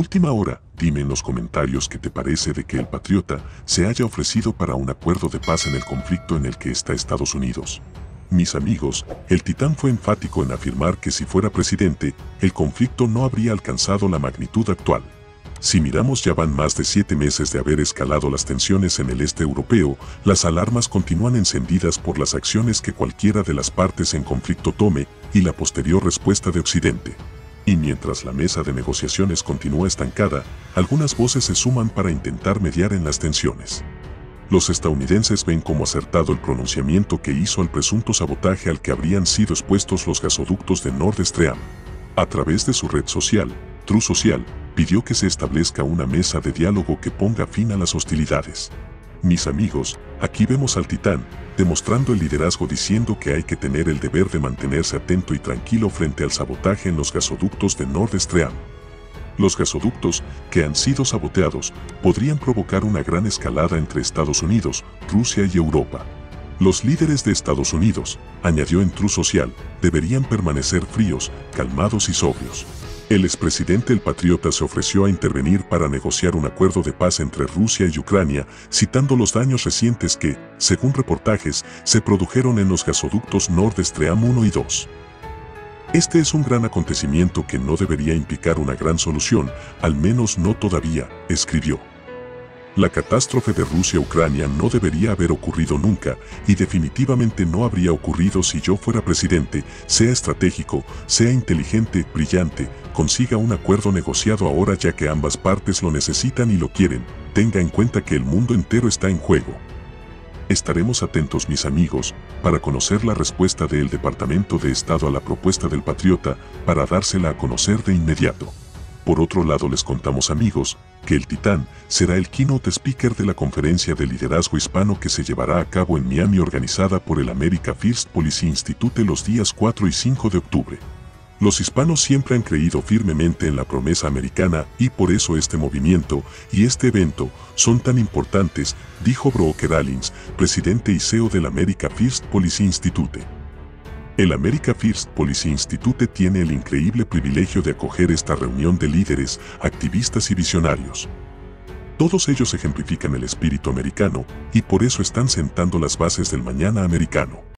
Última hora, dime en los comentarios qué te parece de que el patriota se haya ofrecido para un acuerdo de paz en el conflicto en el que está Estados Unidos. Mis amigos, el titán fue enfático en afirmar que si fuera presidente, el conflicto no habría alcanzado la magnitud actual. Si miramos ya van más de siete meses de haber escalado las tensiones en el este europeo, las alarmas continúan encendidas por las acciones que cualquiera de las partes en conflicto tome y la posterior respuesta de Occidente. Y mientras la mesa de negociaciones continúa estancada, algunas voces se suman para intentar mediar en las tensiones. Los estadounidenses ven como acertado el pronunciamiento que hizo al presunto sabotaje al que habrían sido expuestos los gasoductos de Nord Stream. A través de su red social, True Social, pidió que se establezca una mesa de diálogo que ponga fin a las hostilidades. Mis amigos, aquí vemos al titán, demostrando el liderazgo diciendo que hay que tener el deber de mantenerse atento y tranquilo frente al sabotaje en los gasoductos de Nord Stream. Los gasoductos, que han sido saboteados, podrían provocar una gran escalada entre Estados Unidos, Rusia y Europa. Los líderes de Estados Unidos, añadió en True Social, deberían permanecer fríos, calmados y sobrios. El expresidente El Patriota se ofreció a intervenir para negociar un acuerdo de paz entre Rusia y Ucrania, citando los daños recientes que, según reportajes, se produjeron en los gasoductos Nord Stream 1 y 2. Este es un gran acontecimiento que no debería implicar una gran solución, al menos no todavía, escribió. La catástrofe de Rusia-Ucrania no debería haber ocurrido nunca y definitivamente no habría ocurrido si yo fuera presidente, sea estratégico, sea inteligente, brillante, consiga un acuerdo negociado ahora ya que ambas partes lo necesitan y lo quieren, tenga en cuenta que el mundo entero está en juego. Estaremos atentos mis amigos, para conocer la respuesta del Departamento de Estado a la propuesta del Patriota, para dársela a conocer de inmediato. Por otro lado les contamos amigos, que el Titán será el keynote speaker de la conferencia de liderazgo hispano que se llevará a cabo en Miami organizada por el America First Policy Institute los días 4 y 5 de octubre. Los hispanos siempre han creído firmemente en la promesa americana y por eso este movimiento y este evento son tan importantes, dijo Broker Allins, presidente y CEO del America First Policy Institute. El America First Policy Institute tiene el increíble privilegio de acoger esta reunión de líderes, activistas y visionarios. Todos ellos ejemplifican el espíritu americano y por eso están sentando las bases del mañana americano.